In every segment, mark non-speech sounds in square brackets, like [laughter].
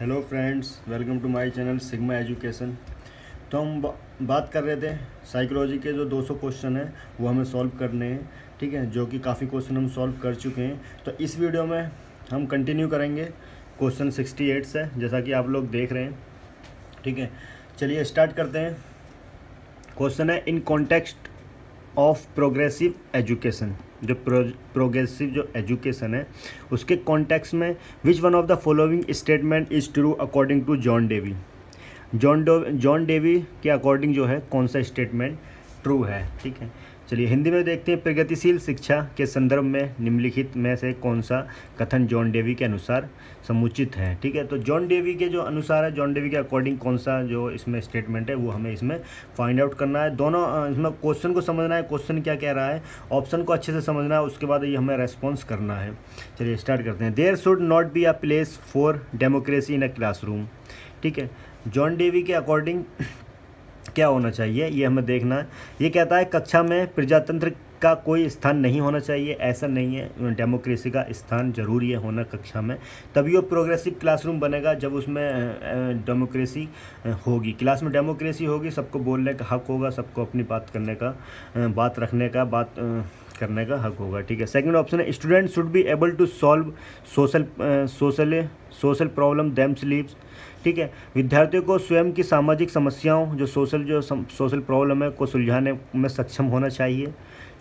Hello friends welcome to my channel Sigma education तो हम बात कर रहे थे साइकोलॉजी के जो 200 क्वेश्चन हैं, वो हमें सॉल्व करने हैं, ठीक है? जो कि काफ़ी क्वेश्चन हम सॉल्व कर चुके हैं। तो इस वीडियो में हम कंटिन्यू करेंगे क्वेश्चन 68 से, जैसा कि आप लोग देख रहे हैं, ठीक है? चलिए स्टार्ट करते हैं। क्वेश्चन है in context of progressive education जो प्रोग्रेसिव जो एजुकेशन है, उसके कॉन्टेक्स्ट में which one of the following statement is true according to John Dewey John Doe John Dewey के अकॉर्डिंग जो है, कौन सा स्टेटमेंट ट्रू है? ठीक है? चलिए, हिंदी में देखते हैं प्रगतिशील शिक्षा के संदर्भ में निम्नलिखित में से कौन सा कथन जॉन डेवी के अनुसार समुचित है, ठीक है? तो जॉन डेवी के जो अनुसार है, जॉन डेवी के अकॉर्डिंग कौन सा जो इसमें स्टेटमेंट है, वो हमें इसमें फाइंड आउट करना है। दोनों इसमें क्वेश्चन को समझना है क्वेश्चन क्या कह रहा है ऑप्शन को अच्छे से समझना है, उसके बाद ये हमें रेस्पॉन्स करना है। चलिए स्टार्ट करते हैं। There should not be a place for democracy in a classroom ठीक है? जॉन डेवी के अकॉर्डिंग क्या होना चाहिए, ये हमें देखना है। ये कहता है, कक्षा में प्रजातंत्र का कोई स्थान नहीं होना चाहिए, ऐसा नहीं है। डेमोक्रेसी का स्थान ज़रूरी है होना कक्षा में। तभी वो प्रोग्रेसिव क्लासरूम बनेगा, जब उसमें डेमोक्रेसी होगी। क्लास में डेमोक्रेसी होगी, सबको बोलने का हक होगा, सबको अपनी बात करने का बात रखने का, बात करने का हक होगा, ठीक है। सेकंड ऑप्शन है student should be able to solve social social social problem themselves ठीक है? विद्यार्थियों को स्वयं की सामाजिक समस्याओं, जो सोशल जो सोशल प्रॉब्लम है, को सुलझाने में सक्षम होना चाहिए,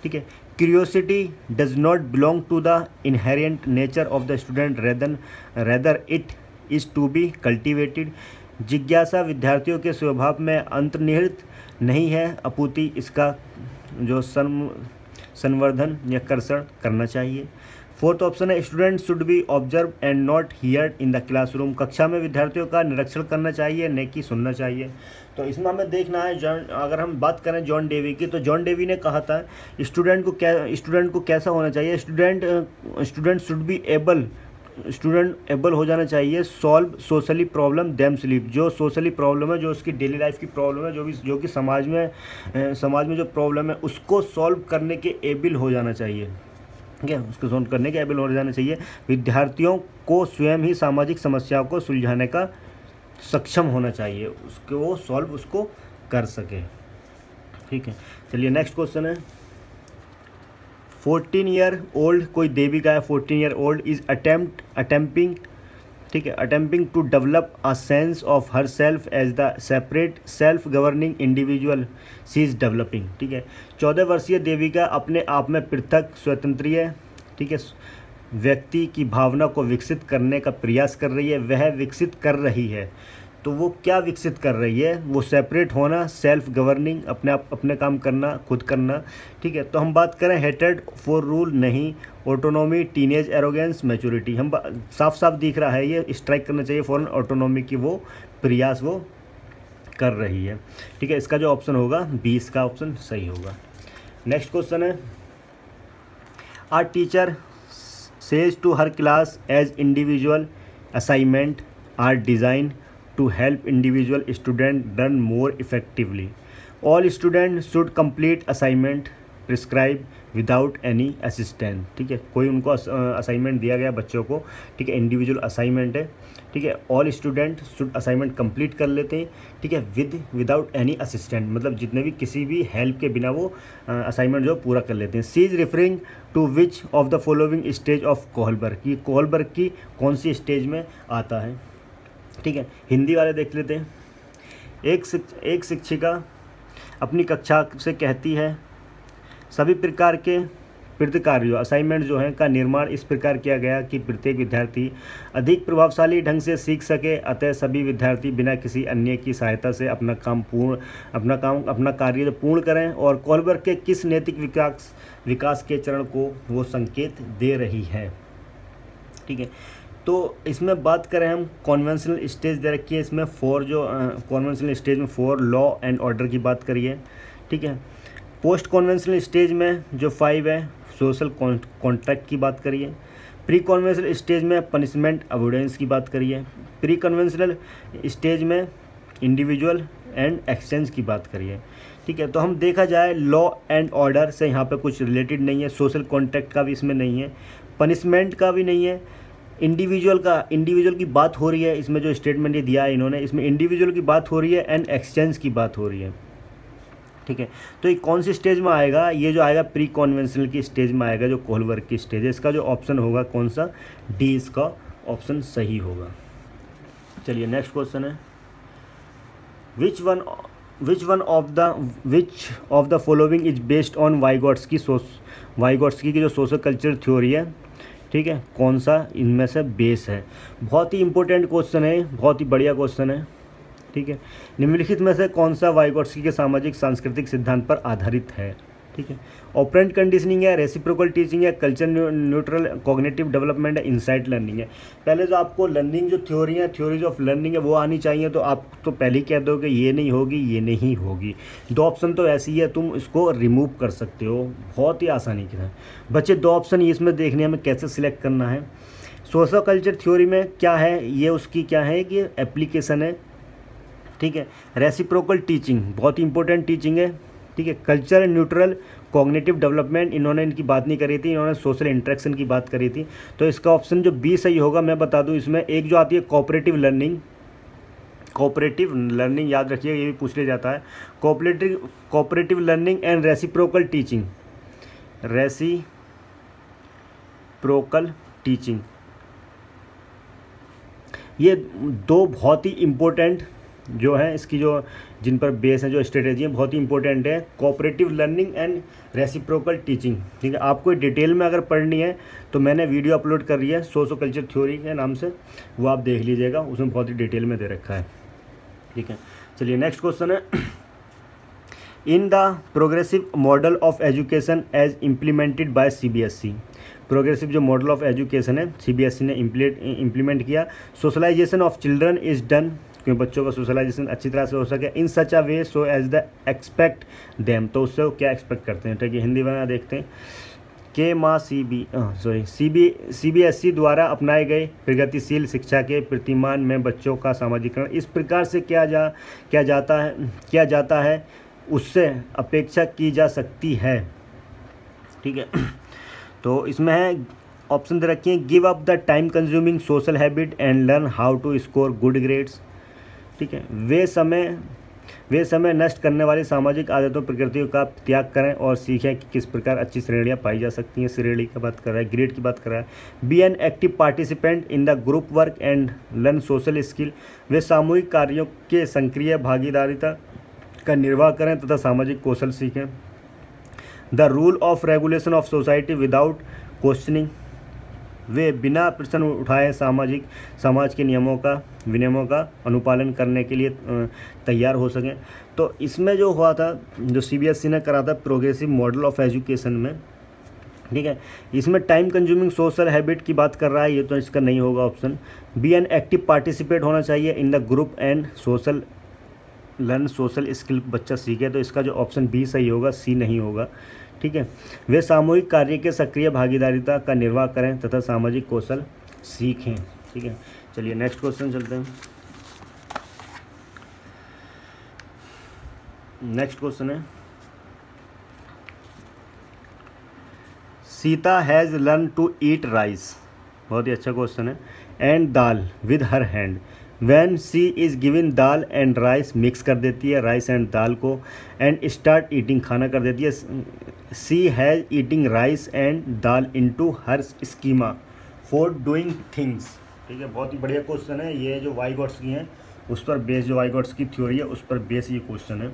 ठीक है? Curiosity does not belong to the inherent nature of the student rather rather it is to be cultivated जिज्ञासा विद्यार्थियों के स्वभाव में अंतर्निहित नहीं है अपूति इसका जो सं संवर्धन या कर्षण करना चाहिए। फोर्थ ऑप्शन है student should be observe and not hear in the classroom कक्षा में विद्यार्थियों का निरीक्षण करना चाहिए, न कि सुनना चाहिए। तो इसमें हमें देखना है, जॉन, अगर हम बात करें जॉन डेवी की तो जॉन डेवी ने कहा था स्टूडेंट को क्या स्टूडेंट को कैसा होना चाहिए? Student student should be able student able हो जाना चाहिए solve socially problem themselves जो सोशली प्रॉब्लम है, जो उसकी डेली लाइफ की प्रॉब्लम है, जो भी, जो कि समाज में समाज में जो प्रॉब्लम है, उसको सॉल्व करने के एबल हो जाना चाहिए। ठीक है? उसको सोल्व करने के एबल हो जाने चाहिए। विद्यार्थियों को स्वयं ही सामाजिक समस्याओं को सुलझाने का सक्षम होना चाहिए। उसके वो सॉल्व उसको कर सके। ठीक है? चलिए नेक्स्ट क्वेश्चन है। फोर्टीन ईयर ओल्ड कोई देवी का है? Fourteen year old is attempt attempting ठीक है attempting to develop a sense of her self as the separate self governing individual she is developing ठीक है। चौदह वर्षीय देविका अपने आप में पृथक स्वतंत्र है ठीक है, व्यक्ति की भावना को विकसित करने का प्रयास कर रही है, वह विकसित कर रही है। तो वो क्या विकसित कर रही है? वो सेपरेट होना सेल्फ गवर्निंग अपने आप, अपने काम करना, खुद करना, ठीक है? तो हम बात करें हेटेड फॉर रूल नहीं ऑटोनॉमी टीनेज एरोगेंस मैच्योरिटी हम साफ़ साफ़ दिख रहा है ये स्ट्राइक करना चाहिए फॉरन ऑटोनॉमी की वो प्रयास वो कर रही है। ठीक है, इसका जो ऑप्शन होगा बीस का ऑप्शन सही होगा। नेक्स्ट क्वेश्चन है। R teacher says to her class as individual assignment are designed to help individual student learn more effectively. All students should complete assignment prescribed without any assistant ठीक है? कोई उनको असाइनमेंट दिया गया बच्चों को, ठीक है? इंडिविजुअल असाइनमेंट है, ठीक है? All student should assignment complete कर लेते हैं, ठीक है? विद विदाउट एनी असिस्टेंट मतलब जितने भी किसी भी हेल्प के बिना वो असाइनमेंट जो पूरा कर लेते हैं। She is referring to which of the following stage of Kohlberg की कोहलबर्ग की कौन सी स्टेज में आता है? ठीक है, हिंदी वाले देख लेते हैं। एक शिक्ष एक शिक्षिका अपनी कक्षा से कहती है, सभी प्रकार के प्रति कार्यों असाइनमेंट जो हैं का निर्माण इस प्रकार किया गया कि प्रत्येक विद्यार्थी अधिक प्रभावशाली ढंग से सीख सके, अतः सभी विद्यार्थी बिना किसी अन्य की सहायता से अपना काम पूर्ण, अपना काम, अपना कार्य पूर्ण करें और कॉलबर के किस नैतिक विकास विकास के चरण को वो संकेत दे रही है। ठीक है तो इसमें बात करें हम कॉन्वेंशनल स्टेज दे रखी है। इसमें फोर जो कॉन्वेंशनल स्टेज में फोर लॉ एंड ऑर्डर की बात करिए। ठीक है? पोस्ट कॉन्वेंशनल स्टेज में जो फाइव है सोशल कॉन्ट्रैक्ट की बात करिए। प्री कॉन्वेंशनल स्टेज में पनिशमेंट अवोडेंस की बात करिए। प्री कन्वेंशनल स्टेज में इंडिविजुअल एंड एक्सचेंज की बात करिए। ठीक है? तो हम देखा जाए लॉ एंड ऑर्डर से यहाँ पे कुछ रिलेटेड नहीं है। सोशल कॉन्ट्रैक्ट का भी इसमें नहीं है। पनिशमेंट का भी नहीं है। इंडिविजुअल का इंडिविजुअल की बात हो रही है, इसमें जो स्टेटमेंट ये दिया है इन्होंने, इसमें इंडिविजुअल की बात हो रही है एंड एक्सचेंज की बात हो रही है। ठीक है? तो ये कौन सी स्टेज में आएगा? ये जो आएगा प्री कॉन्वेंशनल की स्टेज में आएगा, जो कोहलवर्ग की स्टेज है। इसका जो ऑप्शन होगा कौन सा? डी इसका ऑप्शन सही होगा। चलिए नेक्स्ट क्वेश्चन है। Which one which one of the which of the following is based on Vygotsky की सोस वाईगॉट्स की जो सोशल कल्चर थ्योरी है? ठीक है? कौन सा इनमें से बेस है? बहुत ही इंपॉर्टेंट क्वेश्चन है बहुत ही बढ़िया क्वेश्चन है, ठीक है? निम्नलिखित में से कौन सा वाइगोट्सकी के सामाजिक, सांस्कृतिक सिद्धांत पर आधारित है? ठीक है। ऑपरेंट कंडीशनिंग है रेसिप्रोकल टीचिंग है कल्चर न्यूट्रल कॉग्निटिव डेवलपमेंट है इंसाइट लर्निंग है। पहले जो आपको लर्निंग जो थ्योरी है थ्योरीज ऑफ़ लर्निंग है, वो आनी चाहिए तो आप तो पहले कह दो कि ये नहीं होगी, ये नहीं होगी। दो ऑप्शन तो ऐसी है, तुम इसको रिमूव कर सकते हो। बहुत ही आसानी के साथ बच्चे, दो ऑप्शन इसमें देखने हमें कैसे सिलेक्ट करना है। सोशल कल्चर थ्योरी में क्या है, ये उसकी क्या है कि एप्लीकेशन है। ठीक है। रेसिप्रोकल टीचिंग बहुत ही इंपॉर्टेंट टीचिंग है। ठीक है कल्चर न्यूट्रल कॉग्नेटिव डेवलपमेंट इन्होंने इनकी बात नहीं करी थी, इन्होंने सोशल इंट्रैक्शन की बात करी थी। तो इसका ऑप्शन जो बी सही होगा, मैं बता दूँ, इसमें एक जो आती है कॉपरेटिव लर्निंग कोऑपरेटिव लर्निंग याद रखिए, ये भी पूछ लिया जाता है। Cooperative cooperative learning and reciprocal teaching reciprocal teaching ये दो बहुत ही इम्पोर्टेंट जो है, इसकी जो, जिन पर बेस है, जो स्ट्रेटेजी है, बहुत ही इंपॉर्टेंट है। Cooperative learning and reciprocal teaching ठीक है, आपको डिटेल में अगर पढ़नी है तो मैंने वीडियो अपलोड कर रही है सोशो कल्चर थ्योरी के नाम से। वो आप देख लीजिएगा, उसमें बहुत ही डिटेल में दे रखा है। ठीक है, चलिए नेक्स्ट क्वेश्चन है। In the progressive model of education as implemented by C progressive जो मॉडल ऑफ़ एजुकेशन है सी ई ने इम्प्लीमेंट किया। Socialization of children is done क्योंकि बच्चों का सोशलाइजेशन अच्छी तरह से हो सके in such a way so as the expect them तो उससे वो क्या एक्सपेक्ट करते हैं? ठीक है, हिंदी में देखते हैं। के माँ C B sorry C B C B S E द्वारा अपनाए गए प्रगतिशील शिक्षा के प्रतिमान में बच्चों का सामाजिकरण इस प्रकार से किया जा, किया जाता है, किया जाता है, उससे अपेक्षा की जा सकती है। ठीक है तो इसमें है ऑप्शन दे रखिए give up the time consuming social habit and learn how to score good grades ठीक है। वे समय वे समय नष्ट करने वाली सामाजिक आदतों, प्रकृतियों का त्याग करें और सीखें कि किस प्रकार अच्छी श्रेणियाँ पाई जा सकती हैं। श्रेणी की बात कर रहा है, ग्रेड की बात कर रहा है। Be an active participant in the group work and learn social skill वे सामूहिक कार्यों के सक्रिय भागीदारिता का निर्वाह करें तथा सामाजिक कौशल सीखें। The rule of regulation of society without questioning वे बिना प्रश्न उठाए सामाजिक, समाज के नियमों का विनियमों का अनुपालन करने के लिए तैयार हो सकें। तो इसमें जो हुआ था, जो सीबीएसई ने करा था प्रोग्रेसिव मॉडल ऑफ़ एजुकेशन में, ठीक है, इसमें टाइम कंज्यूमिंग सोशल हैबिट की बात कर रहा है, ये तो इसका नहीं होगा option. Be an active participate होना चाहिए in the group and social, learn social skill बच्चा सीखे तो इसका जो ऑप्शन बी सही होगा, सी नहीं होगा, ठीक है। वे सामूहिक कार्य के सक्रिय भागीदारिता का निर्वाह करें तथा सामाजिक कौशल सीखें, ठीक है। चलिए नेक्स्ट क्वेश्चन चलते हैं। नेक्स्ट क्वेश्चन है। Sita has learn to eat rice बहुत ही अच्छा क्वेश्चन है। And dal with her hand when she is given dal and rice mix कर देती है राइस एंड दाल को एंड स्टार्ट ईटिंग खाना कर देती है she has eating rice and dal into her schema for doing things ठीक है, बहुत ही बढ़िया क्वेश्चन है। ये जो वाई गॉड्स की हैं, उस पर बेस जो वाई गॉड्स की थ्योरी है, उस पर बेस ये क्वेश्चन है।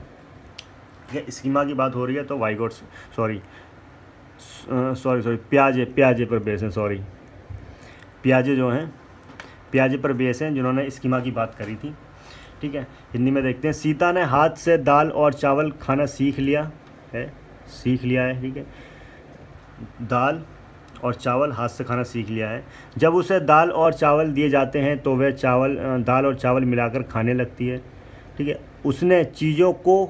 ठीक है स्कीमा की बात हो रही है तो वाई गॉड्स सॉरी सॉरी सॉरी प्याजे प्याजे पर बेस है सॉरी प्याजे जो हैं प्याजे पर बेस हैं, जिन्होंने स्कीमा की बात करी थी। ठीक है, हिंदी में देखते हैं। सीता ने हाथ से दाल और चावल खाना सीख लिया है, सीख लिया है, ठीक है। दाल और चावल हाथ से खाना सीख लिया है। जब उसे दाल और चावल दिए जाते हैं तो वह चावल दाल और चावल मिलाकर खाने लगती है। ठीक है? उसने चीज़ों को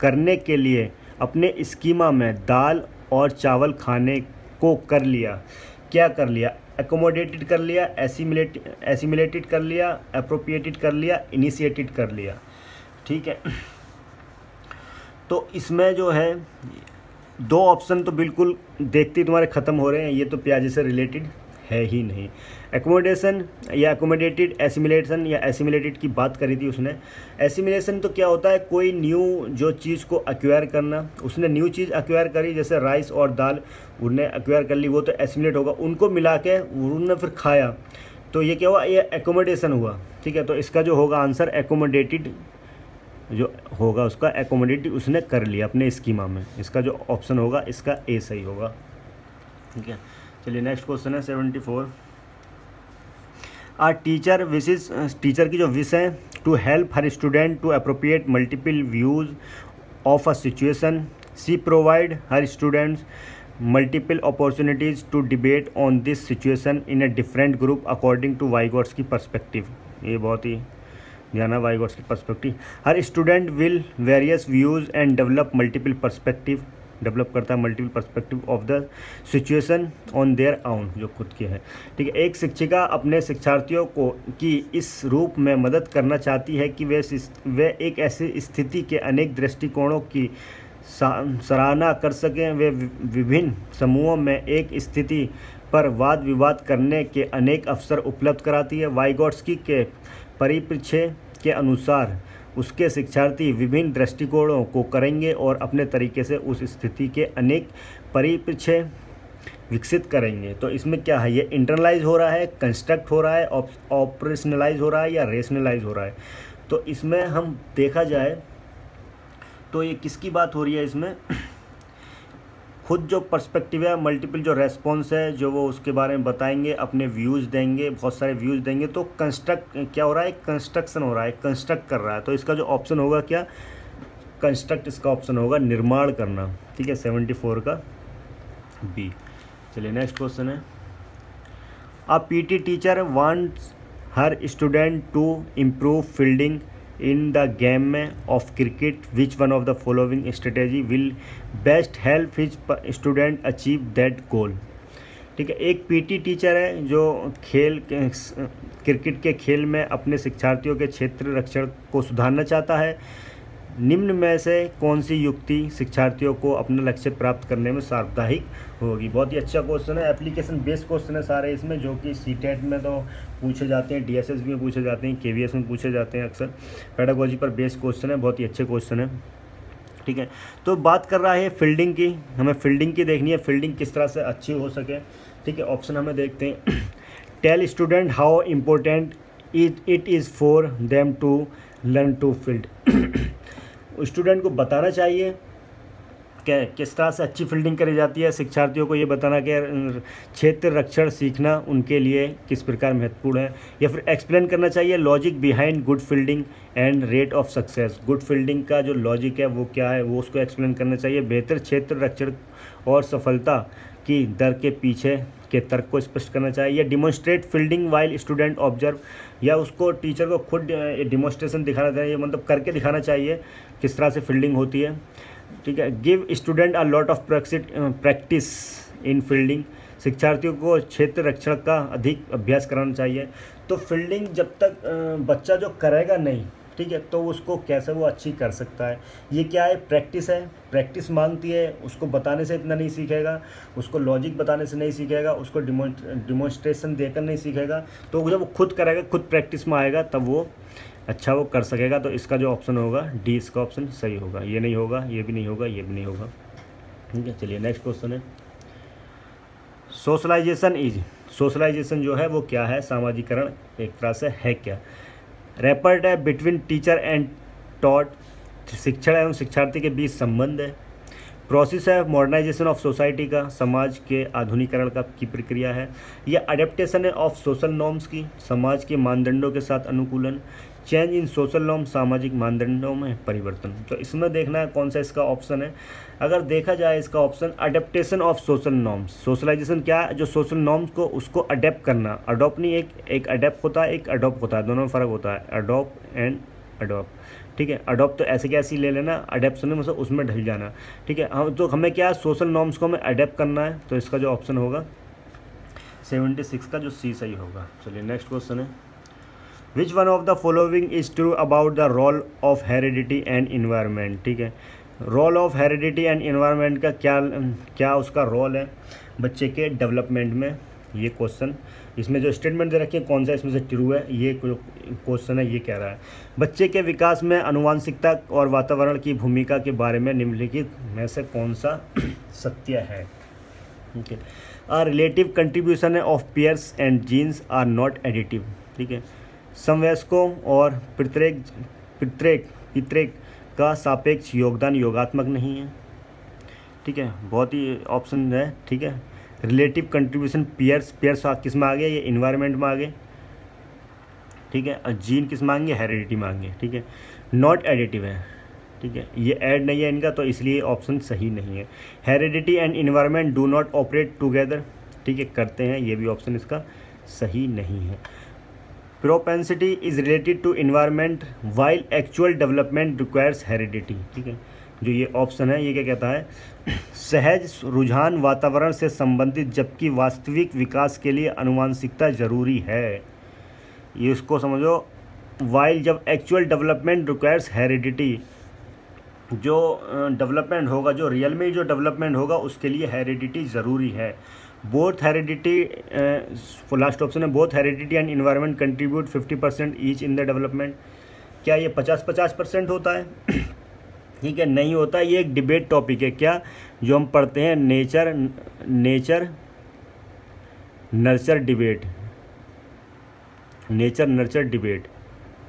करने के लिए अपने स्कीमा में दाल और चावल खाने को कर लिया। क्या कर लिया? एकोमोडेटेड कर लिया एसिमिलेट एसिमिलेटेड कर लिया अप्रोप्रिएटेड कर लिया इनिशिएटेड कर लिया। ठीक है? तो इसमें जो है दो ऑप्शन तो बिल्कुल देखते ही तुम्हारे ख़त्म हो रहे हैं, ये तो प्याजे से रिलेटेड है ही नहीं। एकोमोडेशन या एकोमोडेटेड एसिमिलेशन या एसिमिलेटेड की बात करी थी उसने। एसिमिलेशन तो क्या होता है, कोई न्यू जो चीज़ को एक्वायर करना, उसने न्यू चीज़ एक्वायर करी, जैसे राइस और दाल, उनने एक्वायर कर ली, वो तो एसिमिलेट होगा। उनको मिला के उन्होंने फिर खाया। तो ये क्या हुआ, ये एकोमोडेशन हुआ, ठीक है? तो इसका जो होगा आंसर एकोमोडेटेड जो होगा उसका एकोमोडेटिव उसने कर लिया अपने स्कीमा में। इसका जो ऑप्शन होगा, इसका ए सही होगा। ठीक है? चलिए नेक्स्ट क्वेश्चन है seventy four R teacher wishes teacher की जो विश है to help her student to appropriate multiple views of a situation she provide her students multiple opportunities to debate on this situation in a different group according to Vygotsky की perspective ये बहुत ही ध्यान है Vygotsky की perspective her student will various views and develop multiple perspective develop करता है multiple perspective of the situation on their own जो खुद के है। ठीक है, एक शिक्षिका अपने शिक्षार्थियों को, की इस रूप में मदद करना चाहती है कि वे वे एक ऐसी स्थिति के अनेक दृष्टिकोणों की सराहना कर सकें। वे विभिन्न समूहों में एक स्थिति पर वाद विवाद करने के अनेक अवसर उपलब्ध कराती है। वाइगॉट्सकी के परिप्रेक्ष्य के अनुसार उसके शिक्षार्थी विभिन्न दृष्टिकोणों को करेंगे और अपने तरीके से उस स्थिति के अनेक परिप्रेक्ष्य विकसित करेंगे। तो इसमें क्या है? ये इंटरलाइज हो रहा है कंस्ट्रक्ट हो रहा है ऑपरेशनलाइज हो रहा है या रेशनलाइज हो रहा है। तो इसमें हम देखा जाए तो ये किसकी बात हो रही है इसमें? खुद जो पर्सपेक्टिव है मल्टीपल जो रेस्पॉन्स है, जो वो उसके बारे में बताएँगे, अपने व्यूज़ देंगे, बहुत सारे व्यूज़ देंगे तो कंस्ट्रक्ट क्या हो रहा है? कंस्ट्रक्शन हो रहा है कंस्ट्रक्ट कर रहा है। तो इसका जो ऑप्शन होगा क्या? कंस्ट्रक्ट इसका ऑप्शन होगा निर्माण करना। ठीक है सेवेंटी फोर का बी चलिए नेक्स्ट क्वेश्चन है। A P T teacher wants her student to improve fielding in the game में of cricket which one of the following strategy will best help his student achieve that goal ठीक है, एक P T teacher है जो खेल cricket के खेल में अपने शिक्षार्थियों के क्षेत्र रक्षण को सुधारना चाहता है। निम्न में से कौन सी युक्ति शिक्षार्थियों को अपना लक्ष्य प्राप्त करने में साप्ताहिक होगी? बहुत ही अच्छा क्वेश्चन है। एप्लीकेशन बेस्ड क्वेश्चन है सारे इसमें, जो कि सी टेट में तो पूछे जाते हैं डी में पूछे जाते हैं के में पूछे जाते हैं अक्सर। पेडागोजी पर बेस्ड क्वेश्चन है, बहुत ही अच्छे क्वेश्चन है। ठीक है तो बात कर रहा है फील्डिंग की। हमें फील्डिंग की देखनी है। फील्डिंग किस तरह से अच्छी हो सके? ठीक है ऑप्शन हमें देखते हैं। Tell student how important it it is for them to learn to field student को बताना चाहिए क्या किस तरह से अच्छी फील्डिंग करी जाती है, शिक्षार्थियों को ये बताना कि क्षेत्र रक्षण सीखना उनके लिए किस प्रकार महत्वपूर्ण है, या फिर एक्सप्लेन करना चाहिए logic behind good fielding and rate of success good fielding का जो लॉजिक है, वो क्या है, वो उसको एक्सप्लेन करना चाहिए। बेहतर क्षेत्र रक्षण और सफलता की दर के पीछे के तर्क को स्पष्ट करना चाहिए। Demonstrate fielding while student observe या उसको टीचर को खुद डिमोस्ट्रेशन दिखाना चाहिए मतलब करके दिखाना चाहिए किस तरह से फील्डिंग होती है। ठीक है? Give student a lot of practice in fielding शिक्षार्थियों को क्षेत्र रक्षण का अधिक अभ्यास कराना चाहिए। तो फील्डिंग जब तक बच्चा जो करेगा नहीं ठीक है तो उसको कैसे वो अच्छी कर सकता है? ये क्या है? प्रैक्टिस है। प्रैक्टिस मांगती है, उसको बताने से इतना नहीं सीखेगा, उसको लॉजिक बताने से नहीं सीखेगा, उसको डिमोन्स्ट्रेशन देकर नहीं सीखेगा। तो जब वो खुद करेगा, खुद प्रैक्टिस में आएगा, तब वो अच्छा वो कर सकेगा। तो इसका जो ऑप्शन होगा, डी इसका ऑप्शन सही होगा। ये नहीं होगा, ये भी नहीं होगा, ये भी नहीं होगा। ठीक है, चलिए नेक्स्ट क्वेश्चन है। सोशलाइजेशन इज़ सोशलाइजेशन जो है, वो क्या है? सामाजिकरण एक तरह से है क्या? रेपर्ट है, बिटवीन टीचर एंड टॉट, शिक्षण एवं शिक्षार्थी के बीच संबंध है। प्रोसेस है मॉडर्नाइजेशन ऑफ़ सोसाइटी का, समाज के आधुनिकरण का की प्रक्रिया है। यह अडेप्टेशन है ऑफ़ सोशल नॉर्म्स की, समाज के मानदंडों के साथ अनुकूलन। चेंज इन सोशल नॉर्म सामाजिक मानदंडों में परिवर्तन। तो इसमें देखना है कौन सा इसका ऑप्शन है। अगर देखा जाए इसका option adaptation of social norms socialization क्या है? जो सोशल नॉर्म्स को, उसको अडेप्ट करना। अडोप्ट नहीं, एक एक अडेप्ट होता है, एक अडोप्ट होता है। दोनों में फ़र्क होता है। अडोप्ट एंड अडोप्ट ठीक है? अडोप्ट तो ऐसे कैसे ले लेना। अडेप्ट सुनने मतलब उसमें ढल जाना। ठीक है? हम तो हमें क्या सोशल नॉर्म्स को हमें अडेप्ट करना है? तो इसका जो ऑप्शन होगा सेवेंटी सिक्स का जो सी सही होगा। चलिए नेक्स्ट क्वेश्चन है। Which one of the following is true about the role of heredity and environment ठीक है? Role of heredity and environment का क्या क्या उसका रोल है? बच्चे के डेवलपमेंट में ये क्वेश्चन इसमें जो स्टेटमेंट दे रखे हैं, कौन सा इसमें से ट्रू है? ये क्वेश्चन है, ये कह रहा है। बच्चे के विकास में अनुवांशिकता और वातावरण की भूमिका के बारे में निम्नलिखित में से कौन सा [clears throat] सत्य है? ठीक है? Relative contribution of peers and genes are not additive ठीक है? समवयस्कों और पितरेक पितरेक पितरेक का सापेक्ष योगदान योगात्मक नहीं है। ठीक है, बहुत ही ऑप्शन है, ठीक है। रिलेटिव कंट्रीब्यूशन पियर्स पियर्स किसमें आ गया ये इन्वायरमेंट में आ गए। ठीक है, और जीन किस मांगे हेरिडिटी मांगे ठीक है। नॉट एडिटिव है, ठीक है। ये ऐड नहीं है इनका तो इसलिए ऑप्शन सही नहीं है। Heredity and environment do not operate together ठीक है। करते हैं, ये भी ऑप्शन इसका सही नहीं है। Propensity is related to environment while actual development requires heredity ठीक है? जो ये ऑप्शन है, ये क्या कहता है? सहज रुझान वातावरण से संबंधित, जबकि वास्तविक विकास के लिए अनुवांशिकता ज़रूरी है। ये उसको समझो वाइल जब एक्चुअल डेवलपमेंट रिक्वायर्स हेरिडिटी जो डेवलपमेंट होगा, जो रियल में जो डेवलपमेंट होगा, उसके लिए हेरिडिटी ज़रूरी है। बोथ हेरिडिटी लास्ट ऑप्शन है both heredity and environment contribute fifty percent each in the development क्या ये पचास पचास परसेंट होता है? [clears throat] ठीक है, नहीं होता, ये एक डिबेट टॉपिक है। क्या जो हम पढ़ते हैं nature nature nurture debate nature nurture debate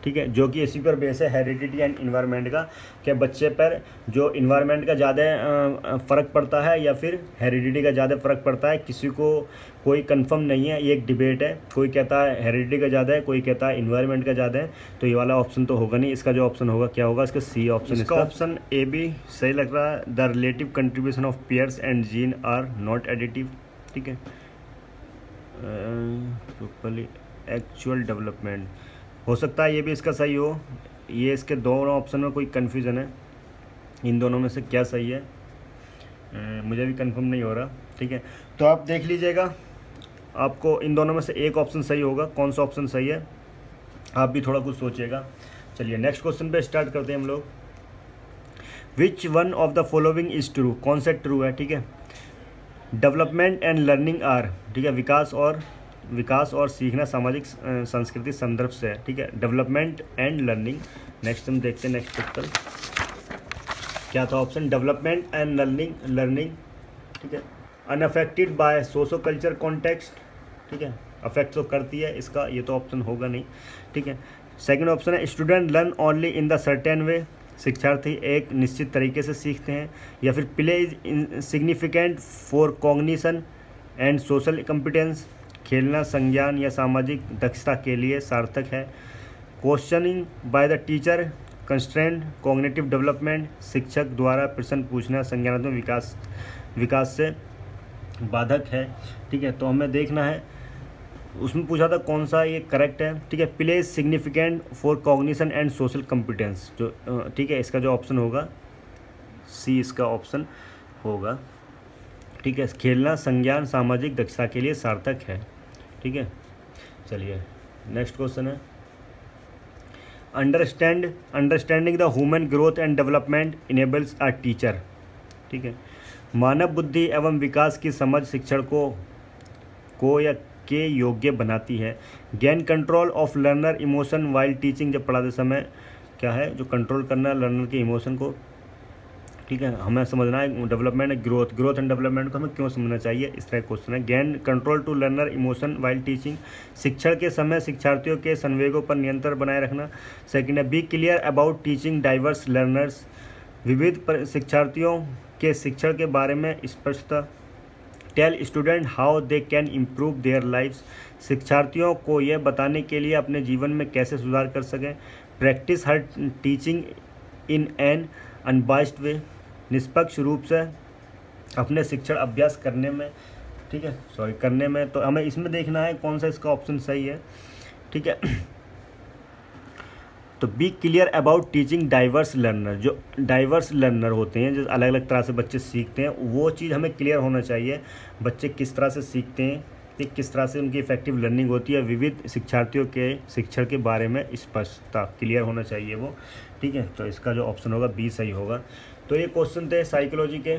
ठीक है? जो कि इसी पर बेस है हेरिडिटी एंड इन्वायरमेंट का क्या बच्चे पर जो इन्वायरमेंट का ज़्यादा फ़र्क पड़ता है या फिर हेरिडिटी का ज़्यादा फ़र्क पड़ता है किसी को कोई कंफर्म नहीं है ये एक डिबेट है। कोई कहता है हेरिडिटी का ज़्यादा है कोई कहता है इन्वायरमेंट का ज़्यादा है तो ये वाला ऑप्शन तो होगा नहीं। इसका जो ऑप्शन होगा क्या होगा? इसका सी ऑप्शन इसका ऑप्शन ए भी सही लग रहा है। The relative contribution of peers and gene are not additive ठीक है? एक्चुअल डेवलपमेंट हो सकता है ये भी इसका सही हो। ये इसके दोनों ऑप्शन में कोई कन्फ्यूज़न है। इन दोनों में से क्या सही है? मुझे भी कंफर्म नहीं हो रहा, ठीक है? तो आप देख लीजिएगा, आपको इन दोनों में से एक ऑप्शन सही होगा। कौन सा ऑप्शन सही है? आप भी थोड़ा कुछ सोचिएगा। चलिए नेक्स्ट क्वेश्चन पे स्टार्ट करते हैं हम लोग। Which one of the following is true कौन सा ट्रू है, ठीक है? डेवलपमेंट एंड लर्निंग आर ठीक है? विकास और विकास और सीखना सामाजिक संस्कृति संदर्भ से है, ठीक है? डेवलपमेंट एंड लर्निंग नेक्स्ट हम देखते हैं नेक्स्ट क्वेश्चन क्या था option development and learning learning ठीक है? Unaffected by socio culture context ठीक है? अफेक्ट तो करती है, इसका ये तो ऑप्शन होगा नहीं, ठीक है? सेकंड ऑप्शन है student learn only in the certain way शिक्षार्थी एक निश्चित तरीके से सीखते हैं, या फिर play is significant for cognition and social competence खेलना संज्ञान या सामाजिक दक्षता के लिए सार्थक है। Questioning by the teacher constraint cognitive development शिक्षक द्वारा प्रश्न पूछना संज्ञानात्मक विकास विकास से बाधक है। ठीक है तो हमें देखना है, उसमें पूछा था कौन सा ये करेक्ट है। ठीक है play significant for cognition and social competence जो ठीक है, इसका जो ऑप्शन होगा सी इसका ऑप्शन होगा। ठीक है, खेलना संज्ञान सामाजिक दक्षता के लिए सार्थक है। ठीक है? चलिए नेक्स्ट क्वेश्चन है। Understand understanding the human growth and development enables a teacher ठीक है? मानव बुद्धि एवं विकास की समझ शिक्षण को को या के योग्य बनाती है। Gain control of learner emotion while teaching जब पढ़ाते समय, क्या है? जो कंट्रोल करना लर्नर के इमोशन को ठीक है, हमें समझना है development growth growth and development को हमें क्यों समझना चाहिए? इस तरह क्वेश्चन है। Gain control to learner emotion while teaching शिक्षण के समय शिक्षार्थियों के संवेगों पर नियंत्रण बनाए रखना। सेकेंड है be clear about teaching diverse learners विविध शिक्षार्थियों के शिक्षण के बारे में स्पष्टता। Tell student how they can improve their life शिक्षार्थियों को यह बताने के लिए अपने जीवन में कैसे सुधार कर सकें। Practice her teaching in an unbiased way निष्पक्ष रूप से अपने शिक्षण अभ्यास करने में, ठीक है? सॉरी करने में तो हमें इसमें देखना है कौन सा इसका ऑप्शन सही है, ठीक है? तो be clear about teaching diverse learner जो डाइवर्स लर्नर होते हैं, जो अलग अलग तरह से बच्चे सीखते हैं, वो चीज़ हमें क्लियर होना चाहिए, बच्चे किस तरह से सीखते हैं कि किस तरह से उनकी इफ़ेक्टिव लर्निंग होती है, विविध शिक्षार्थियों के शिक्षण के बारे में स्पष्टता क्लियर होना चाहिए वो, ठीक है? तो इसका जो ऑप्शन होगा बी सही होगा। तो ये क्वेश्चन थे साइकोलॉजी के।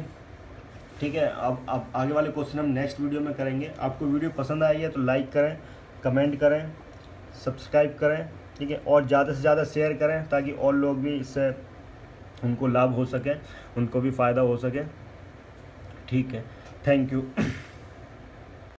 ठीक है, अब अब आगे वाले क्वेश्चन हम नेक्स्ट वीडियो में करेंगे। आपको वीडियो पसंद आई है तो लाइक करें कमेंट करें सब्सक्राइब करें, ठीक है, और ज़्यादा से ज़्यादा शेयर करें ताकि और लोग भी इससे उनको लाभ हो सके, उनको भी फ़ायदा हो सके। ठीक है थैंक यू